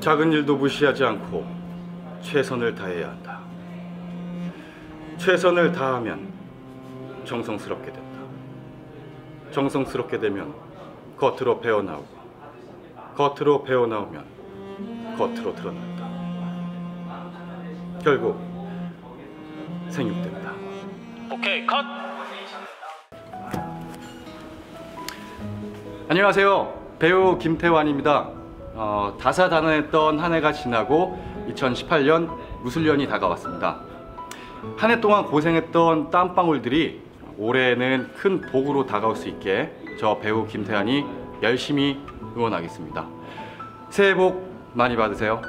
작은 일도 무시하지 않고 최선을 다해야 한다. 최선을 다하면 정성스럽게 된다. 정성스럽게 되면 겉으로 배어나오고 겉으로 배어나오면 겉으로 드러난다. 결국 생육된다. 오케이 컷. 안녕하세요. 배우 김태환입니다. 어, 다사다난했던 한 해가 지나고 2018년 무술년이 다가왔습니다. 한 해 동안 고생했던 땀방울들이 올해는 큰 복으로 다가올 수 있게 저 배우 김태환이 열심히 응원하겠습니다. 새해 복 많이 받으세요.